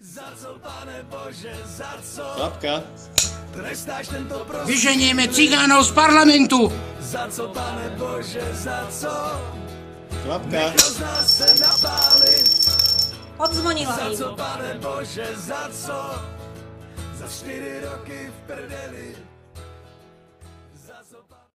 Za co, pane Vyženieme cigánov z parlamentu. Za co, pane Bože, za co? Klapka. Odzvonila im. Za co, pane Bože, za co? Za 4 roky v prdeli.